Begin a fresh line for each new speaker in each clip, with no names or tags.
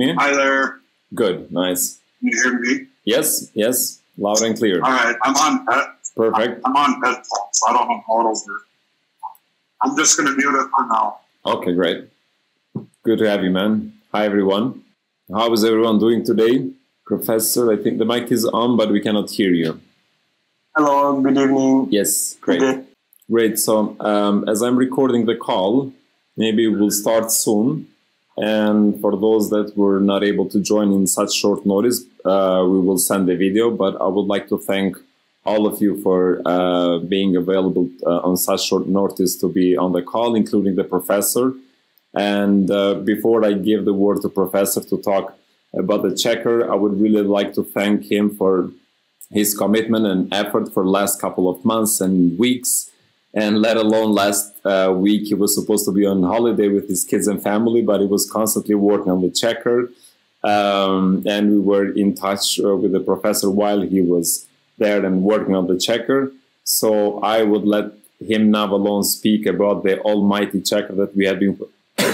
Can you hear me?
Hi there.
Good, nice.
Can you hear me?
Yes, yes, loud and clear.
All right, I'm on pet.
Perfect.
I'm on headphones. I don't have how it over. I'm just gonna mute it for now.
Okay, great. Good to have you, man. Hi, everyone. How is everyone doing today? Professor, I think the mic is on, but we cannot hear you.
Hello, good evening.
Yes, great.
Good.
Great. So, um, as I'm recording the call, maybe we'll start soon. And for those that were not able to join in such short notice, uh, we will send the video. But I would like to thank all of you for uh, being available uh, on such short notice to be on the call, including the professor. And uh, before I give the word to professor to talk about the checker, I would really like to thank him for his commitment and effort for the last couple of months and weeks and let alone last uh, week he was supposed to be on holiday with his kids and family but he was constantly working on the checker. Um, and we were in touch uh, with the professor while he was there and working on the checker. So i would let him now alone speak about the almighty checker that we had been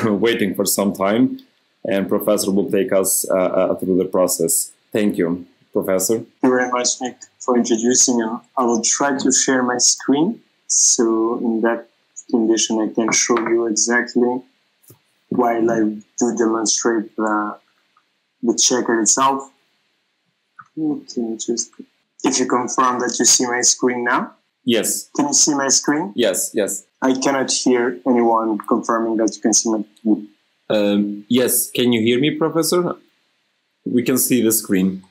waiting for some time. And professor will take us uh, uh, through the process. Thank you professor.
Thank you very much, Nick, for introducing. I will try to share my screen. So in that condition, I can show you exactly while I do demonstrate the, the checker itself. Can you just, if you confirm that you see my screen now,
yes
can you see my screen?
yes yes
I cannot hear anyone confirming that you can see my
Um, yes, can you hear me, Professor? We can see the screen.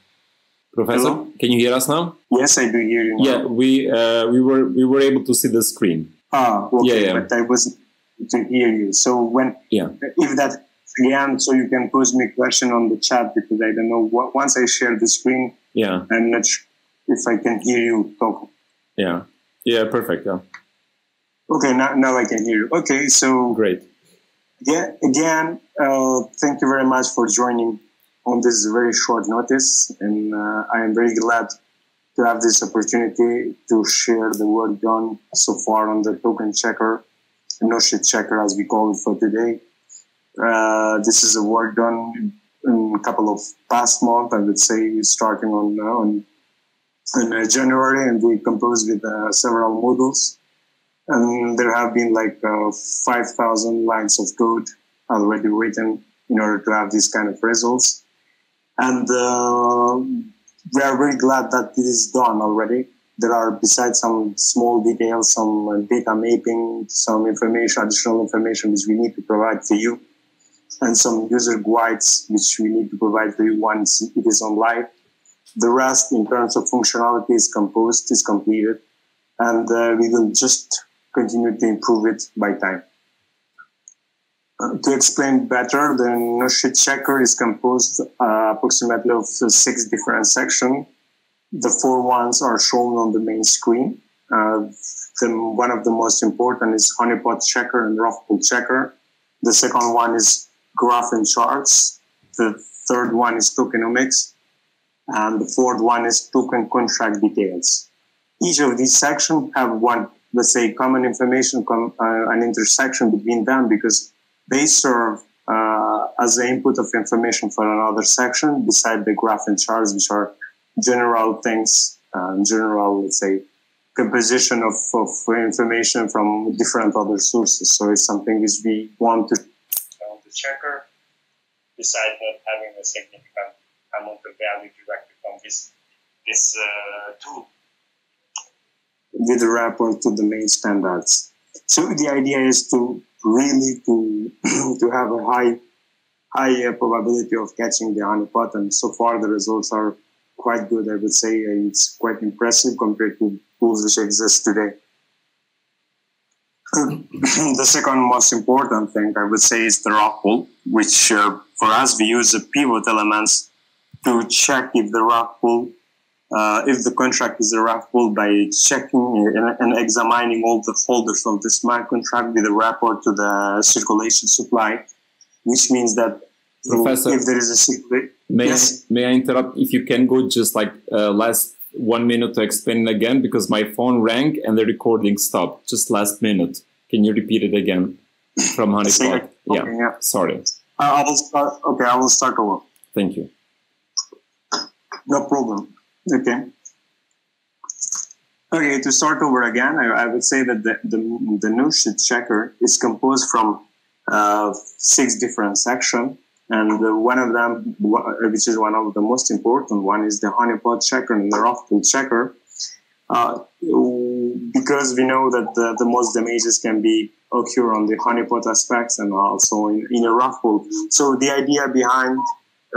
Professor,
Hello?
can you hear us now?
Yes, I do hear you now.
Yeah, we uh, we were we were able to see the screen.
Ah, okay,
Yeah, yeah.
but I wasn't able to hear you. So when
Yeah.
if that again, so you can pose me a question on the chat because I don't know what, once I share the screen,
Yeah,
I'm not sure if I can hear you talk.
yeah, yeah. Perfect. Yeah,
Okay, now, now I can hear you. Okay, so
great.
yeah, again, uh, thank you very much for joining on this very short notice, and uh, I am very glad to have this opportunity to share the work done so far on the token checker, no shit checker as we call it for today. Uh, this is a work done in a couple of past months, I would say, starting on uh, on in uh, January, and we composed with uh, several modules and there have been like uh, 5,000 lines of code already written in order to have these kind of results. And uh, we are very glad that it is done already. There are, besides some small details, some uh, data mapping, some information, additional information which we need to provide to you, and some user guides which we need to provide to you once it is online. The rest, in terms of functionality, is composed, is completed, and uh, we will just continue to improve it by time. Uh, to explain better, the no-shit checker is composed uh, approximately of six different sections. The four ones are shown on the main screen. Uh, the, one of the most important is honeypot checker and rug pull checker. The second one is graph and charts. The third one is tokenomics. And the fourth one is token contract details. Each of these sections have one let's say common information, com- uh, an intersection between them because they serve uh, as the input of information for another section beside the graph and charts, which are general things, uh, general, let's say, composition of, of information from different other sources. So it's something which we want to the checker, besides not having a significant amount of value directly from this this uh, tool with the rapport to the main standards. So the idea is to really to to have a high high probability of catching the honeypot, and so far the results are quite good. I would say it's quite impressive compared to tools which exist today. the second most important thing I would say is the rug pull, which uh, for us we use the pivot elements to check if the rug pull uh, if the contract is pool by checking and, and, examining all the folders of the smart contract with a rapport to the circulation supply, which means that
Professor,
if there is a circulation.
May,
Yes.
I, may I interrupt? If you can go just like uh, last one minute to explain again because my phone rang and the recording stopped. Just last minute. Can you repeat it again from Honeypot?
Okay, yeah.
Sorry.
I will start. Okay, I will start over.
Thank you.
No problem. Okay. Okay, to start over again, I, I would say that the, the, the no-shit checker is composed from uh, six different sections. And uh, one of them, which is one of the most important one, is the honeypot checker and the rug checker. Uh, because we know that the, the most damages can be occur on the honeypot aspects and also in, in a rug pull. So the idea behind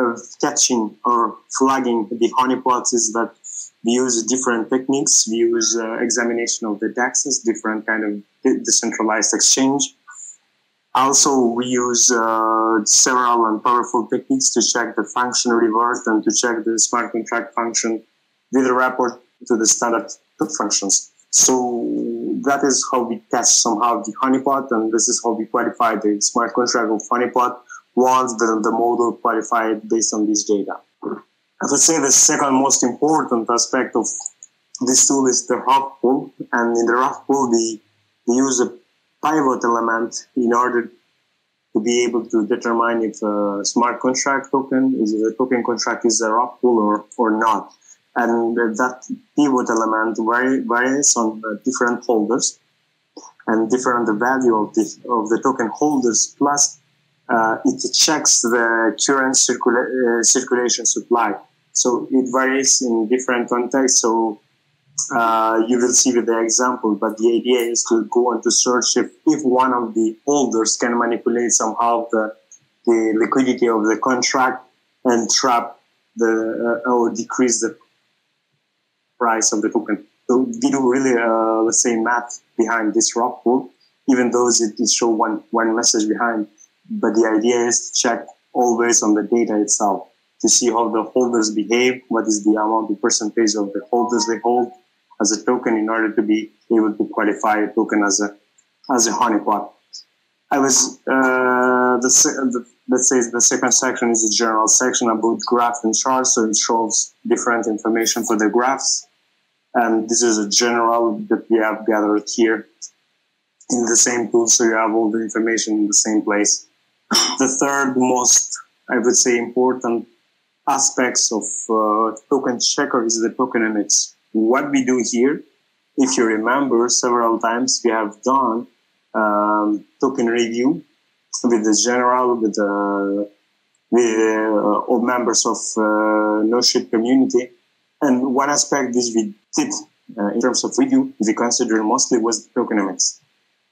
uh, catching or flagging the honeypots is that we use different techniques. We use uh, examination of the DEXs, different kind of decentralized exchange. Also, we use uh, several and powerful techniques to check the function revert and to check the smart contract function with a report to the standard functions. So that is how we catch somehow the honeypot, and this is how we qualify the smart contract of honeypot once the, the model qualified based on this data. as I say the second most important aspect of this tool is the rug pull, and in the rug pull we, we use a pivot element in order to be able to determine if a smart contract token is a token contract is a rug pull or, or not and that pivot element varies on different holders and different the value of the of the token holders plus uh, it checks the current circula- uh, circulation supply so it varies in different contexts so uh, you will see with the example but the idea is to go on to search if, if one of the holders can manipulate somehow the, the liquidity of the contract and trap the uh, or decrease the price of the token. So we do really, uh, let's say, math behind this rug pull, even though it, it show one, one message behind. But the idea is to check always on the data itself to see how the holders behave, what is the amount, the percentage of the holders they hold as a token in order to be able to qualify a token as a, as a honeypot. I was, uh, the, the, let's say the second section is a general section about graph and charts. So it shows different information for the graphs and this is a general that we have gathered here in the same tool, so you have all the information in the same place. The third most, I would say, important aspects of uh, token checker is the tokenomics. What we do here, if you remember, several times we have done um, token review with the general, with the with uh, all members of uh, no shit community. And one aspect is we did uh, in terms of review, we consider mostly was the tokenomics.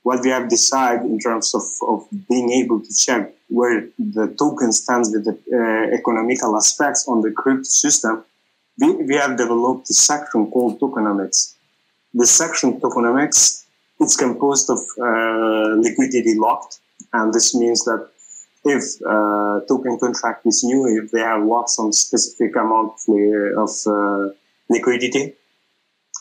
What we have decided in terms of, of being able to check where the token stands with the uh, economical aspects on the crypto system, we, we have developed a section called tokenomics. The section tokenomics, it's composed of uh, liquidity locked, and this means that if uh, token contract is new, if they have locked some specific amount of uh, liquidity,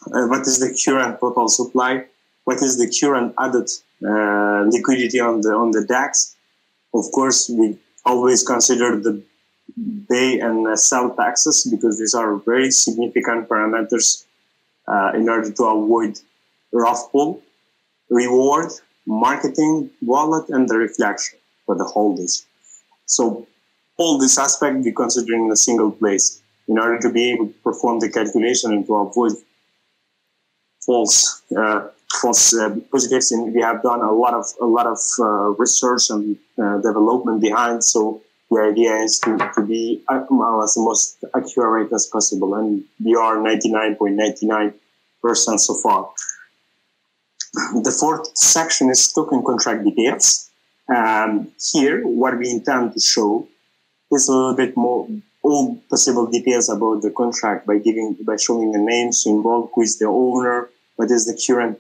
uh, what is the current total supply, what is the current added uh, liquidity on the on the DEX. Of course, we always consider the buy and sell taxes because these are very significant parameters uh, in order to avoid rug pull, reward, marketing, wallet, and the reflection for the holders. So all this aspect we consider in a single place in order to be able to perform the calculation and to avoid false uh, false uh. And we have done a lot of a lot of uh, research and uh, development behind. So the idea is to, to be as the most accurate as possible, and we are ninety nine point ninety nine percent so far. The fourth section is token contract details. Um, here, what we intend to show is a little bit more all possible details about the contract by giving by showing the name, symbol, who is the owner, what is the current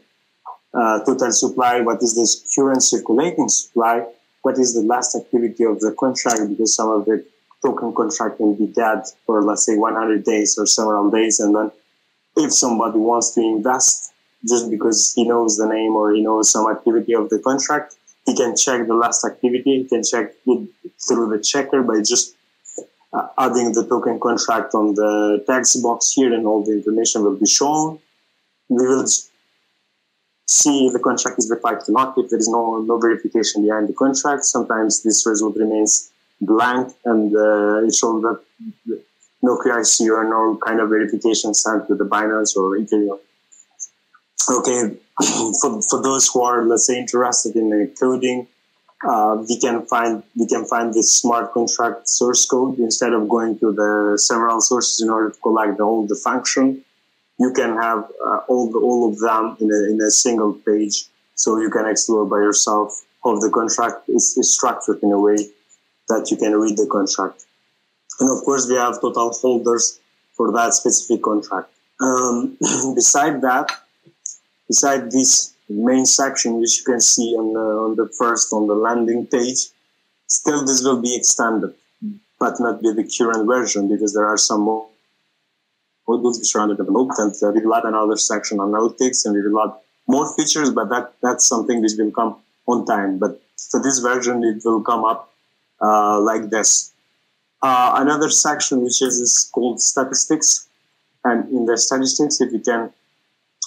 uh, total supply, what is the current circulating supply, what is the last activity of the contract, because some of the token contract can be dead for let's say 100 days or several days, and then if somebody wants to invest just because he knows the name or he knows some activity of the contract, he can check the last activity. He can check it through the checker by just uh, adding the token contract on the text box here, and all the information will be shown we will see the contract is or not. If there is no, no verification behind the contract, sometimes this result remains blank, and uh, it shows that no KYC or no kind of verification sent to the Binance or Ethereum. Okay, for, for those who are, let's say, interested in coding, uh, we can find we can find the smart contract source code instead of going to the several sources in order to collect the, all the function. You can have uh, all the, all of them in a, in a single page, so you can explore by yourself how the contract is, structured in a way that you can read the contract. And of course, we have total holders for that specific contract. Um, beside that, beside this main section, which you can see on the, on the first on the landing page, still this will be extended, but not with the current version because there are some more modules which are under development. Uh, we will add another section on analytics and we will add more features, but that that's something which will come on time. But for this version, it will come up uh, like this. Uh, another section which is, is called statistics, and in the statistics, if you can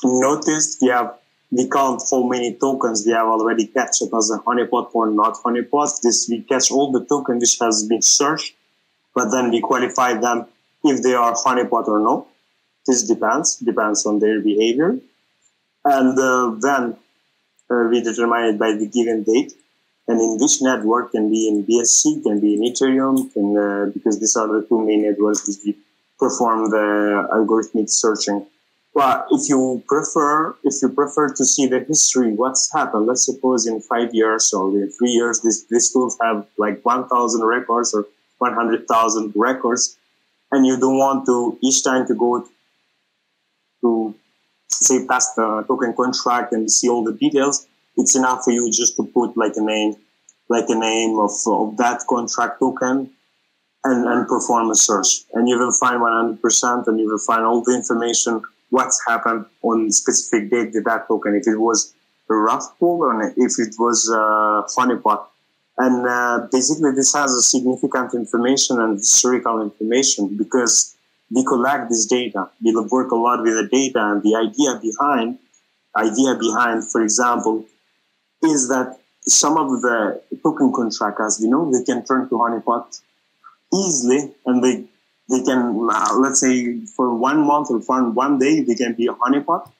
notice, we have we count how many tokens we have already catched as a honeypot or not honeypot. This we catch all the tokens which has been searched, but then we qualify them if they are honeypot or not. This depends depends on their behavior, and uh, then uh, we determine it by the given date. And in which network can be in BSC, can be in Ethereum, can, uh, because these are the two main networks we perform the algorithmic searching But if you prefer, if you prefer to see the history, what's happened, let's suppose in five years or in three years, this, these tools have like 1,000 records or 100,000 records, and you don't want to each time to go to say past the token contract and see all the details. It's enough for you just to put like a name, like a name of, of that contract token and, and perform a search. And you will find 100% and you will find all the information what's happened on specific date with that token, if it was a rug pull or if it was a honeypot. And uh, basically, this has a significant information and historical information because we collect this data. We work a lot with the data, and the idea behind, idea behind, for example, is that some of the token contract, as we know, they can turn to honeypot easily, and they they can, uh, let's say, for one month or for one day, they can be a honeypot.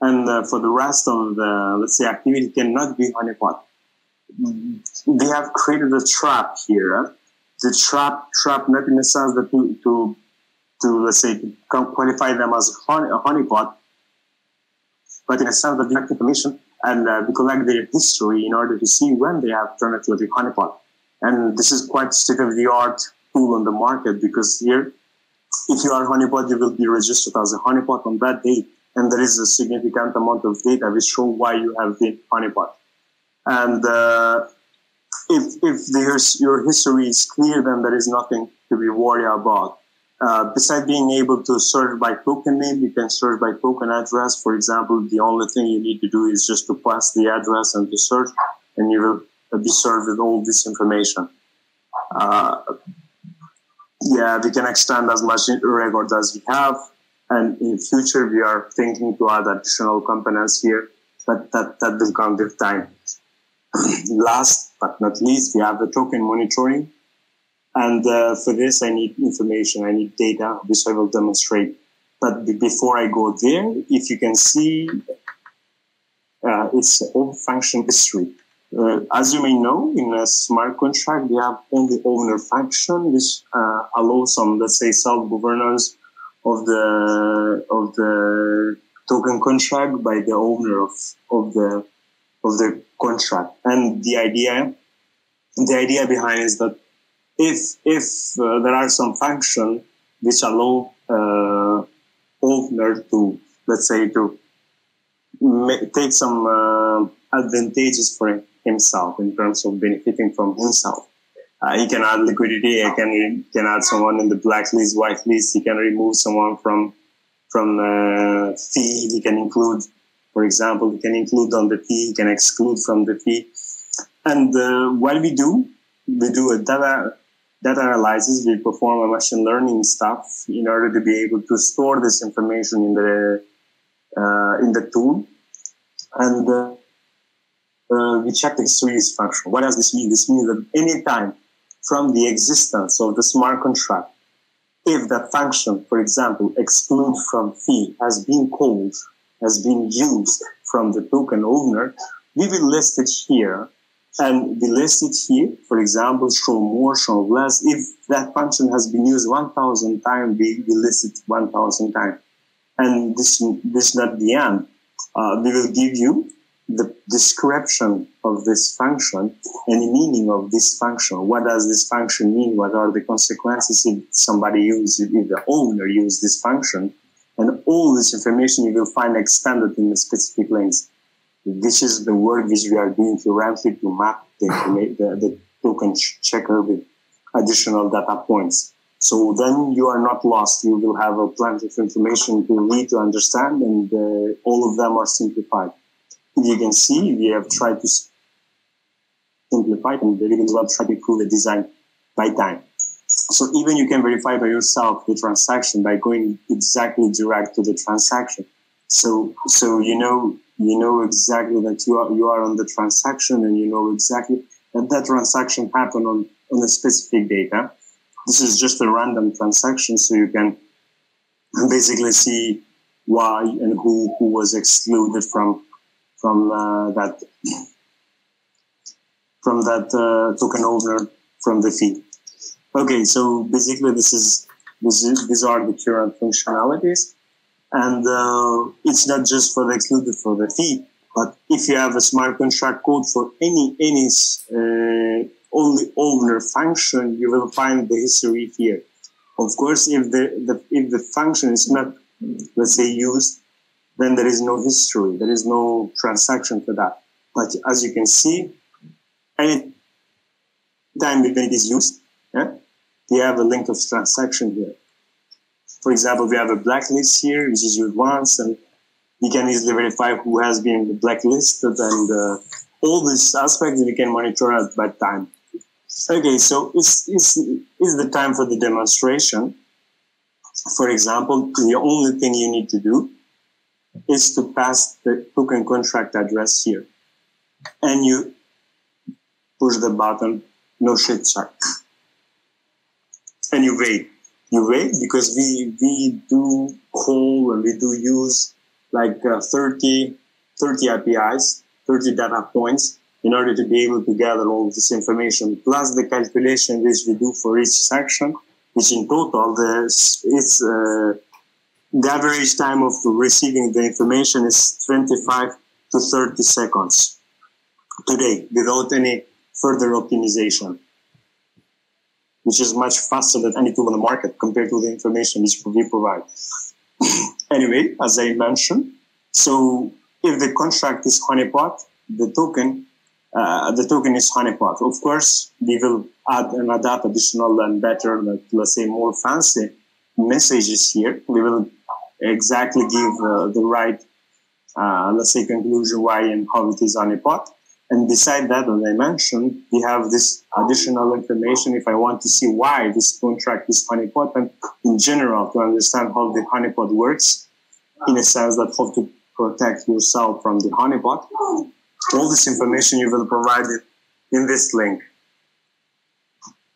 And uh, for the rest of the, let's say, activity cannot be honeypot. They have created a trap here. The trap, trap not in the sense that to, to, to let's say, to qualify them as honey, a honeypot, but in a sense that they have information and uh, we collect their history in order to see when they have turned into a honeypot. And this is quite state of the art tool on the market because here, if you are honeypot, you will be registered as a honeypot on that date. And there is a significant amount of data which show why you have been honeypot. And uh, if, if there's, your history is clear, then there is nothing to be worried about. Uh, besides being able to search by token name, you can search by token address. For example, the only thing you need to do is just to pass the address and to search, and you will be served with all this information. Uh, yeah, we can extend as much record as we have. And in future, we are thinking to add additional components here, but that, that will come with time. Last but not least, we have the token monitoring. And uh, for this, I need information, I need data, which I will demonstrate. But before I go there, if you can see, uh, it's all function history. Uh, as you may know, in a smart contract, we have only owner function, which uh, allows some, let's say, self-governance of the of the token contract by the owner of of the of the contract. And the idea, the idea behind is that if if uh, there are some function which allow uh, owner to, let's say, to take some uh, advantages for himself in terms of benefiting from himself. Uh, he can add liquidity. He can he can add someone in the blacklist, whitelist. He can remove someone from from the fee. He can include, for example, he can include on the fee. He can exclude from the fee. And uh, what we do, we do a data data analysis. We perform a machine learning stuff in order to be able to store this information in the uh, in the tool. And uh, uh, we check the history function. What does this mean? This means that anytime from the existence of the smart contract. If that function, for example, exclude from fee has been called, has been used from the token owner, we will list it here and we list it here, for example, show more, show less. If that function has been used 1000 times, we, we list it 1000 times. And this, this is not the end. Uh, we will give you the description of this function and the meaning of this function. What does this function mean? What are the consequences if somebody uses if the owner uses this function? And all this information you will find extended in the specific links. This is the work which we are doing currently to map the, the, the token checker with additional data points. So then you are not lost. You will have a plenty of information to read to understand, and uh, all of them are simplified you can see, we have tried to simplify and we will try to improve the design by time. So even you can verify by yourself the transaction by going exactly direct to the transaction. So so you know you know exactly that you are you are on the transaction and you know exactly that that transaction happened on on a specific data. This is just a random transaction, so you can basically see why and who who was excluded from from uh, that from that uh, token owner from the fee. Okay, so basically this is, this is these are the current functionalities, and uh, it's not just for the excluded for the fee, but if you have a smart contract code for any any uh, only owner function, you will find the history here. Of course, if the, the if the function is not let's say used then there is no history, there is no transaction for that. But as you can see, any time when it is used, yeah, we have a link of transaction here. For example, we have a blacklist here, which is used once, and we can easily verify who has been blacklisted and uh, all these aspects we can monitor at that time. Okay, so it's, it's, it's the time for the demonstration. For example, the only thing you need to do is to pass the token contract address here. And you push the button, no shit check. And you wait. You wait because we, we do call and we do use like uh, 30, 30 APIs, 30 data points in order to be able to gather all this information, plus the calculation which we do for each section, which in total the, it's uh, the average time of receiving the information is 25 to 30 seconds today without any further optimization, which is much faster than any tool on the market compared to the information which we provide. anyway, as I mentioned, so if the contract is honeypot, the token, uh, the token is honeypot. Of course, we will add and adapt additional and better, let's say more fancy messages here. We will exactly give uh, the right, uh, let's say, conclusion why and how it is honeypot. And beside that, as I mentioned, we have this additional information if I want to see why this contract is honeypot and in general to understand how the honeypot works in a sense that how to protect yourself from the honeypot. All this information you will provide in this link.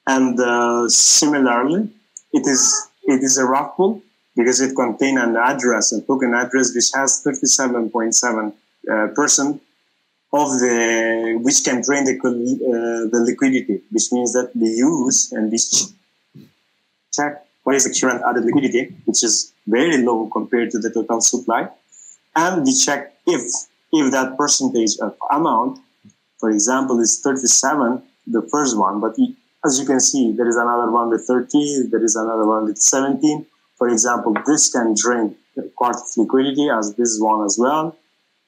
And uh, similarly, it is it is a rug pull because it contains an address, a token address, which has 37.7 uh, percent of the which can drain the uh, the liquidity, which means that we use and we check what is the current added liquidity, which is very low compared to the total supply, and we check if if that percentage of amount, for example, is 37, the first one, but as you can see, there is another one with 30, there is another one with 17 for example, this can drain of liquidity as this one as well.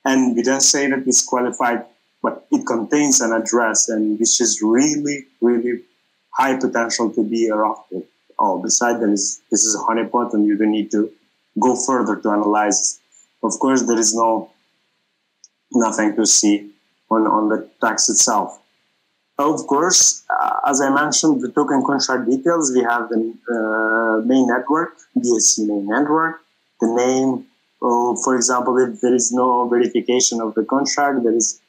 And we don't say that it's qualified, but it contains an address and which is really, really high potential to be erupted. Oh, besides that, is, this is a honeypot and you don't need to go further to analyze. Of course, there is no nothing to see on, on the tax itself. Of course, uh, as I mentioned, the token contract details, we have the uh, main network, BSC main network, the name. Uh, for example, if there is no verification of the contract, there is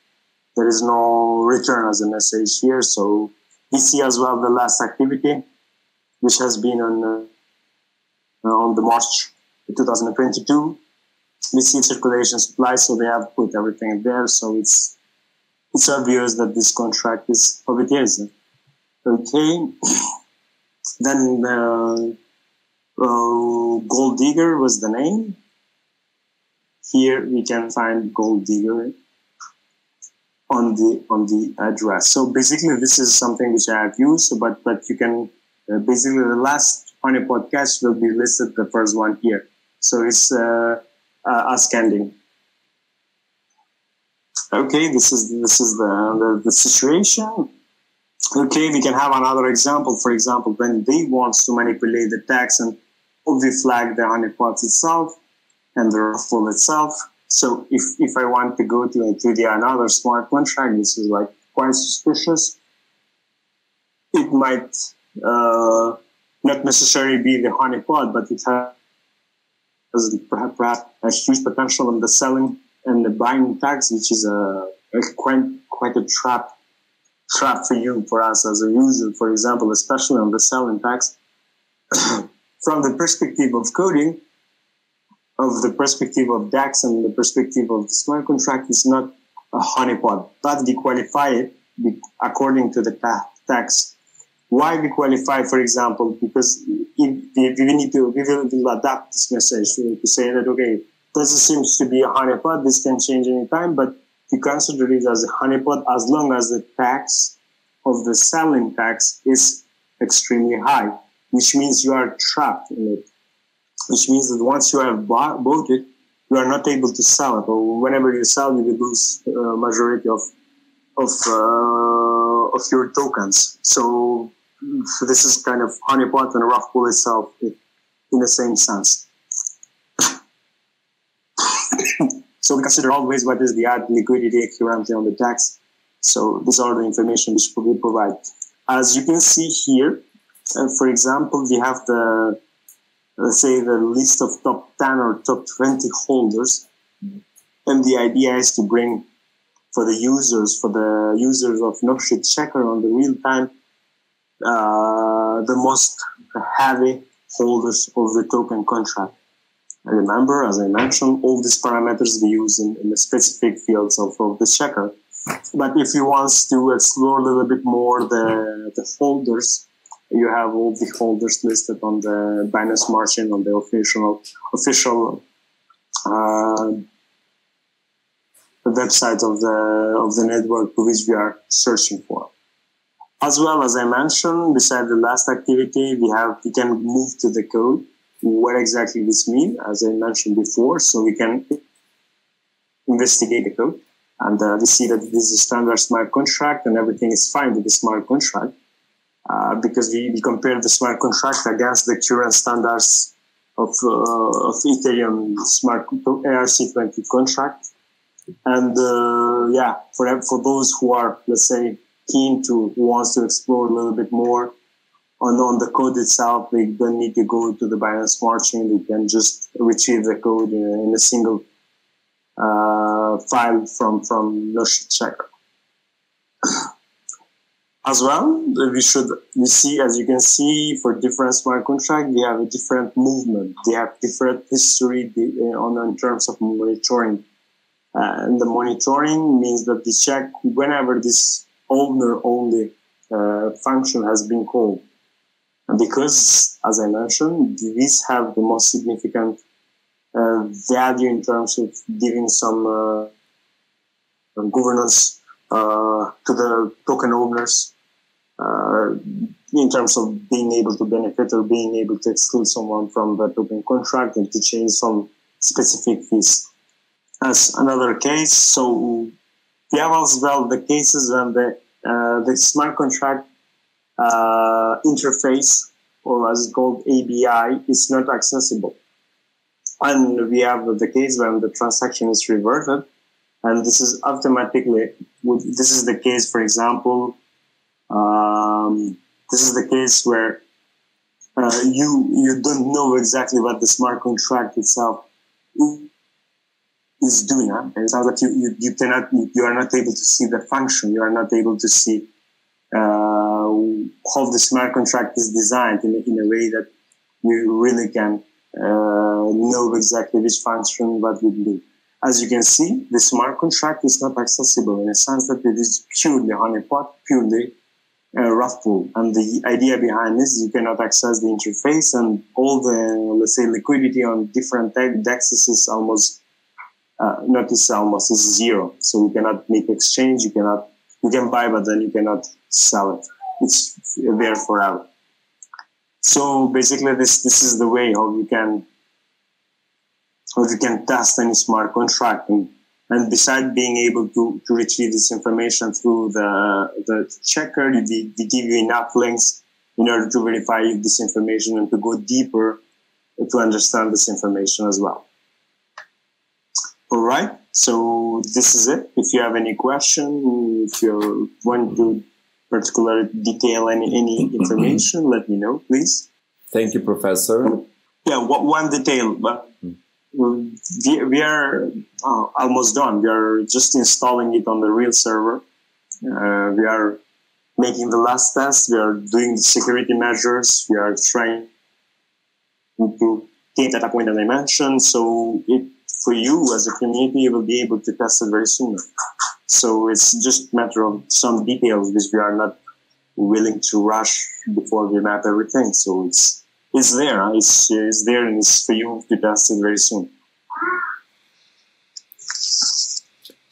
there is no return as a message here. So We see as well the last activity, which has been on uh, on the March 2022. We see circulation supply, so they have put everything there. So it's it's obvious that this contract is is. Okay. then uh, uh, Gold Digger was the name. Here we can find Gold Digger on the on the address. So basically, this is something which I have used, but but you can uh, basically the last honeypot catch will be listed the first one here. So it's uh, uh, ascending. Okay, this is this is the, the, the situation. Okay, we can have another example. For example, when they want to manipulate the text and we flag the honeypot itself and the ruffle itself. So if, if I want to go to, to the another smart contract, this is like quite suspicious. It might uh, not necessarily be the honeypot, but it has perhaps, perhaps a huge potential in the selling and the buying tax, which is a, a quite quite a trap trap for you for us as a user, for example, especially on the selling tax. From the perspective of coding, of the perspective of DEX and the perspective of the smart contract is not a honeypot, but we qualify it according to the tax. Why we qualify, for example, because we, we need to we will adapt this message to say that okay, this seems to be a honeypot. This can change any time, but we consider it as a honeypot as long as the tax of the selling tax is extremely high, which means you are trapped in it which means that once you have bought, bought it, you are not able to sell it, or whenever you sell, you lose uh, majority of of uh, of your tokens. So, so this is kind of honeypot and rug pull itself in the same sense. so we consider always what is the add liquidity currently on the tax. So these are the information which we provide. As you can see here, uh, for example, we have the let's say the list of top 10 or top 20 holders. And the idea is to bring for the users for the users of no shit checker on the real time uh, the most heavy holders of the token contract. And remember as i mentioned all these parameters we use in, in the specific fields of, of the checker. But if you want to explore a little bit more the, the holders you have all the holders listed on the Binance Smart Chain on the official official uh, website of the of the network which we are searching for. As well as I mentioned, beside the last activity, we have we can move to the code. What exactly this means, as I mentioned before, so we can investigate the code, and uh, we see that this is a standard smart contract, and everything is fine with the smart contract uh, because we, we compare the smart contract against the current standards of, uh, of Ethereum smart ERC20 contract. And uh, yeah, for, for those who are, let's say, keen to, who wants to explore a little bit more on, on the code itself, they don't need to go to the Binance Smart Chain. They can just retrieve the code in, in a single uh, file from, from no shit Checker as well. We should we see as you can see for different smart contracts, they have a different movement. They have different history uh, on in terms of monitoring. Uh, and the monitoring means that they check whenever this owner only uh, function has been called. And because, as I mentioned, these have the most significant uh, value in terms of giving some uh, governance to the token owners uh, in terms of being able to benefit or being able to exclude someone from the token contract and to change some specific fees. As another case, so we have as well the cases when the uh, the smart contract uh, interface, or as it's called ABI, is not accessible. And we have the case when the transaction is reverted, and this is automatically. This is the case, for example, um, this is the case where uh, you you don't know exactly what the smart contract itself is doing. Huh? It sounds like you, you, you cannot you are not able to see the function. You are not able to see uh, how the smart contract is designed in, in a way that you really can uh, know exactly which function what will do. As you can see, the smart contract is not accessible in a sense that it is purely honeypot, purely uh. And the idea behind this, is you cannot access the interface and all the, let's say, liquidity on different dexes is almost, uh, not is almost, is zero. So you cannot make exchange, you cannot, you can buy, but then you cannot sell it. It's there forever. So basically this, this is the way how you can, how you can test any smart contract and and besides being able to, to retrieve this information through the, the checker, they, they give you enough links in order to verify this information and to go deeper to understand this information as well. All right. So this is it. If you have any question, if you want to particular detail any, any information, let me know, please.
Thank you, Professor.
Yeah, one detail, but we, we are uh, almost done. We are just installing it on the real server. Uh, we are making the last test. We are doing the security measures. We are trying to get at a point that I mentioned. So it, for you as a community, you will be able to test it very soon. So it's just a matter of some details which we are not willing to rush before we map everything. So it's it's there. It's, it's there and it's for you to test it very soon.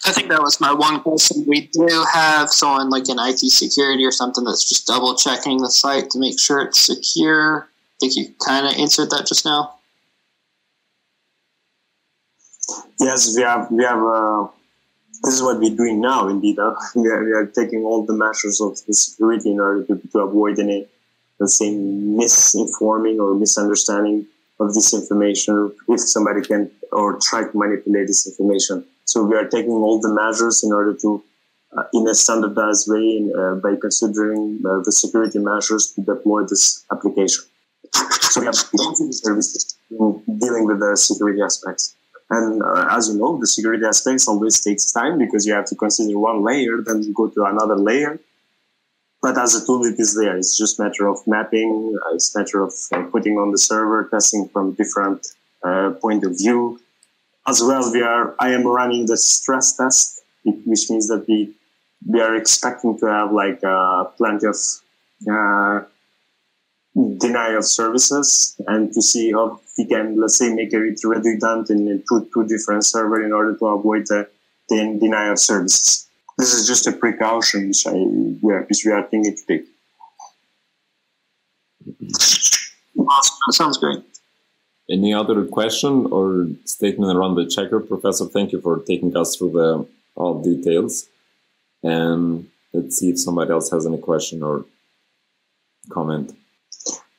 I think that was my one question. We do have someone like in IT security or something that's just double checking the site to make sure it's secure. I think you kind of answered that just now.
Yes, we have. We have. Uh, this is what we're doing now. Indeed, uh, we, are, we are taking all the measures of the security in order to, to avoid any let's say, misinforming or misunderstanding of this information if somebody can or try to manipulate this information. So we are taking all the measures in order to, uh, in a standardized way, uh, by considering uh, the security measures to deploy this application. So we have services dealing with the security aspects. And uh, as you know, the security aspects always takes time because you have to consider one layer, then go to another layer, but as a tool, it is there. It's just matter of mapping. Uh, it's matter of uh, putting on the server, testing from different uh, point of view. As well, we are. I am running the stress test, which means that we we are expecting to have like plenty of deny of services and to see how we can, let's say, make it redundant in two, two different server in order to avoid the, the deny of services. This is just a precaution which, I, yeah, which we are thinking to take.
Awesome. That sounds great.
Any other question or statement around the checker, Professor? Thank you for taking us through the all details. And let's see if somebody else has any question or comment.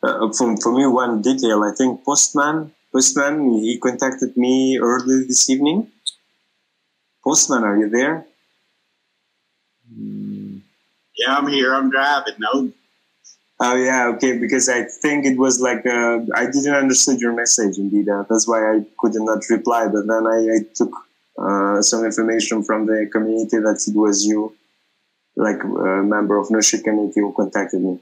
Uh, for, for me, one detail, I think Postman, Postman, he contacted me early this evening. Postman, are you there?
Yeah, I'm here. I'm driving. No.
Oh yeah, okay. Because I think it was like uh, I didn't understand your message. Indeed, uh, that's why I could not reply. But then I, I took uh, some information from the community that it was you, like a member of Noshi community, who contacted me.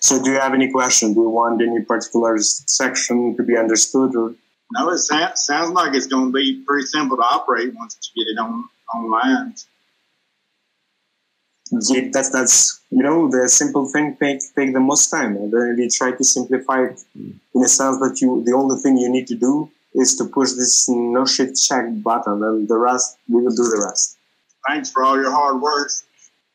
So, do you have any question? Do you want any particular section to be understood, or?
No, it sounds, sounds like it's going to be pretty simple to operate once you get it on online
that's that's you know the simple thing take take the most time. And then we try to simplify it in a sense that you the only thing you need to do is to push this no shit check button and the rest we will do the rest.
Thanks for all your hard work.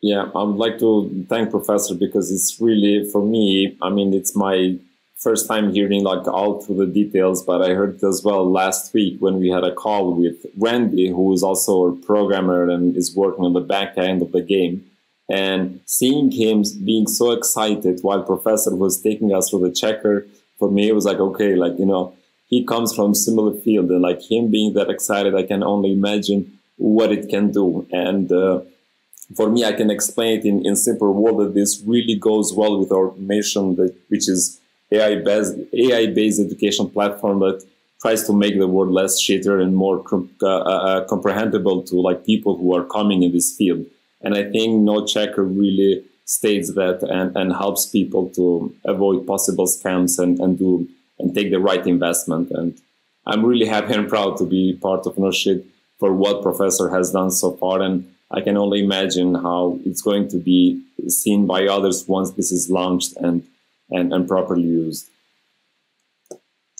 Yeah i would like to thank professor because it's really for me i mean it's my first time hearing like all through the details but i heard it as well last week when we had a call with randy who is also a programmer and is working on the back end of the game and seeing him being so excited while professor was taking us through the checker for me it was like okay like you know he comes from similar field and like him being that excited i can only imagine what it can do. And uh, for me i can explain it in, in simple word that this really goes well with our mission that which is ai based ai based education platform that tries to make the world less shitter and more uh, uh, comprehensible to like people who are coming in this field and I think No Checker really states that and, and helps people to avoid possible scams and, and do and take the right investment. And I'm really happy and proud to be part of No Noshit for what Professor has done so far. And I can only imagine how it's going to be seen by others once this is launched and, and, and properly used.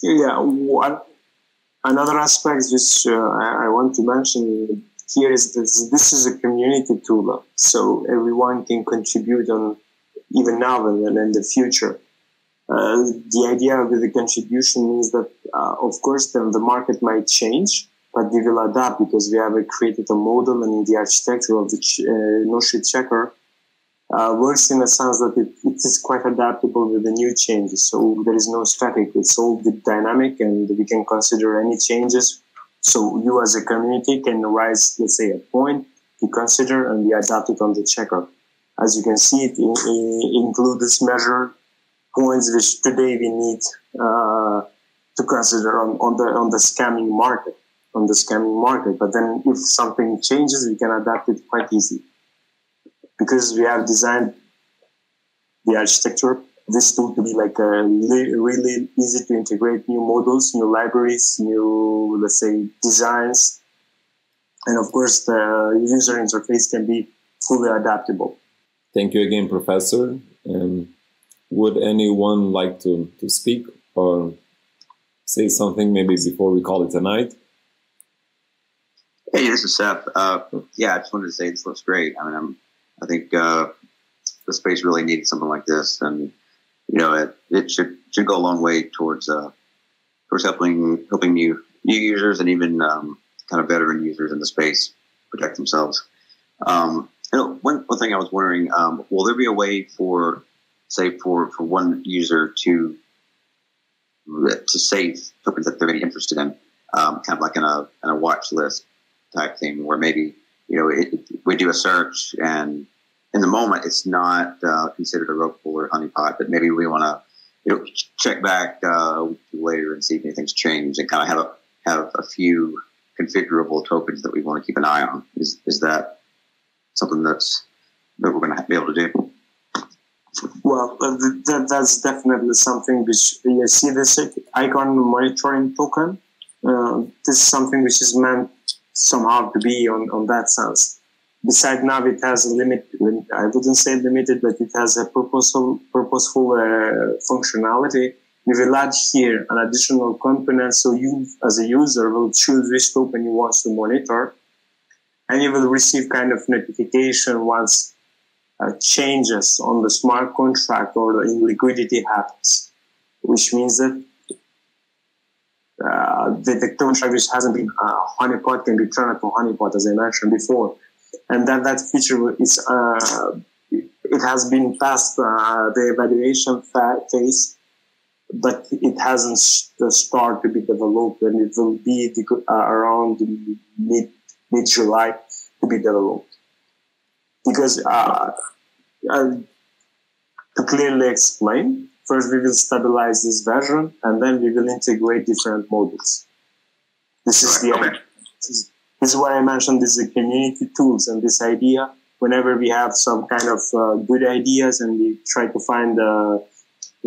Yeah, one, another aspect which uh, I, I, want to mention here is that this is a community tool, so everyone can contribute on even now and in the future. Uh, the idea with the contribution means that, uh, of course, then the market might change, but we will adapt because we have created a model and the architecture of the ch- uh, Noshit checker uh, works in a sense that it, it is quite adaptable with the new changes. So there is no static; it's all dynamic, and we can consider any changes. So you, as a community, can raise, let's say, a point to consider, and be adapt it on the checker. As you can see, it in, in, includes measure points which today we need uh, to consider on, on the on the scamming market on the scamming market. But then if something changes, we can adapt it quite easy because we have designed the architecture this tool to be like a really easy to integrate new models, new libraries, new let's say designs, and of course the user interface can be fully adaptable.
Thank you again, Professor. Um, would anyone like to, to speak or say something maybe before we call it a night?
Hey, this is Seth. Uh, yeah, I just wanted to say this looks great. I mean, I'm, I think uh, the space really needs something like this, and you know, it, it should should go a long way towards uh, towards helping helping new new users and even um, kind of veteran users in the space protect themselves. Um, you know, one one thing I was wondering, um, will there be a way for say for for one user to to save tokens that they're really interested in, um, kind of like in a in a watch list type thing, where maybe you know it, we do a search and in the moment it's not uh, considered a rug pull or honeypot, but maybe we want to you know check back uh, later and see if anything's changed and kind of have a, have a few configurable tokens that we want to keep an eye on. Is is that something that's that we're going to be able to do?
Well, uh, that, that's definitely something which you see this icon monitoring token. Uh, this is something which is meant somehow to be on, on that sense. Besides now, it has a limit. I wouldn't say limited, but it has a purposeful, purposeful uh, functionality. We will add here an additional component, so you, as a user, will choose which token you want to monitor, and you will receive kind of notification once uh, changes on the smart contract or in liquidity happens, which means that uh, the, the contract which hasn't been uh, honeypot can be turned to honeypot, as I mentioned before, and that that feature is uh, it has been past uh, the evaluation phase, but it hasn't started to be developed, and it will be uh, around mid mid July to be developed because uh, uh, to clearly explain, first we will stabilize this version and then we will integrate different models. This is the okay. This is why I mentioned this is a community tools and this idea. Whenever we have some kind of uh, good ideas and we try to find uh,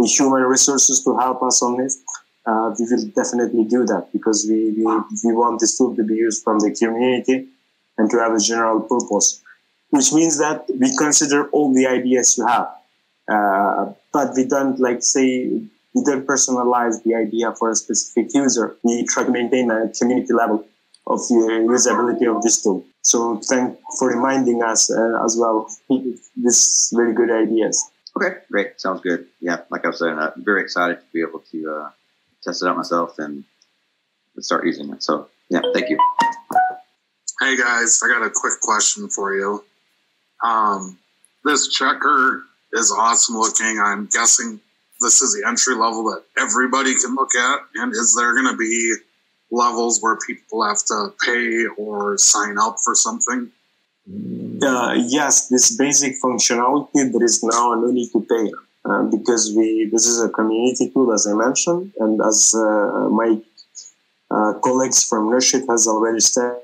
human resources to help us on this, uh, we will definitely do that because we, we, we want this tool to be used from the community and to have a general purpose which means that we consider all the ideas you have. Uh, but we don't like say we don't personalize the idea for a specific user. We try to maintain a community level of the usability of this tool. So thank for reminding us uh, as well this very good ideas.
Okay, great. Sounds good. Yeah, like I was saying, I'm very excited to be able to uh, test it out myself and start using it. So yeah, thank you.
Hey guys, I got a quick question for you. Um, this checker is awesome looking. I'm guessing this is the entry level that everybody can look at. And is there going to be levels where people have to pay or sign up for something?
Uh, yes, this basic functionality there is now no need to pay uh, because we this is a community tool as I mentioned, and as uh, my uh, colleagues from Noshit has already said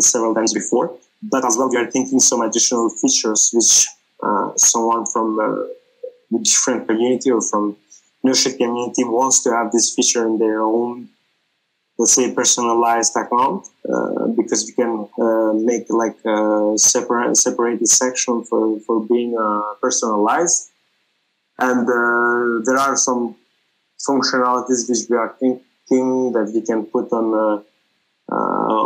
several times before but as well we are thinking some additional features which uh, someone from a different community or from Noshit community wants to have this feature in their own, let's say, personalized account, uh, because you can uh, make like a separate separated section for for being uh, personalized, and uh, there are some functionalities which we are thinking that we can put on. A, uh,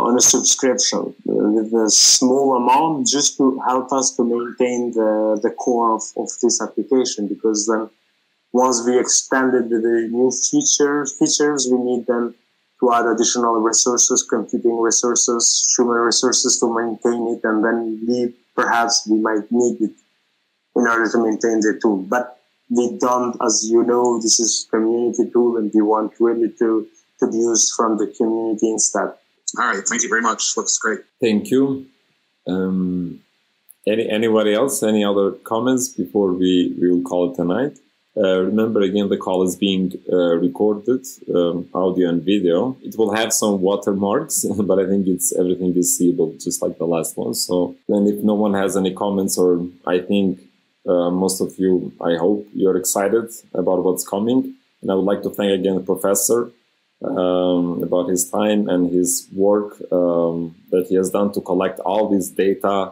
on a subscription with a small amount just to help us to maintain the, the core of, of this application because then once we expanded with the new features, features, we need them to add additional resources, computing resources, human resources to maintain it, and then we perhaps we might need it in order to maintain the tool. But we don't, as you know, this is community tool, and we want really to to be used from the community instead.
All right, thank you very much. Looks great.
Thank you. Um, any anybody else? Any other comments before we we will call it tonight? Uh, remember again, the call is being uh, recorded, um, audio and video. It will have some watermarks, but I think it's everything is seeable, just like the last one. So then, if no one has any comments, or I think uh, most of you, I hope you're excited about what's coming. And I would like to thank again the professor um, about his time and his work um, that he has done to collect all this data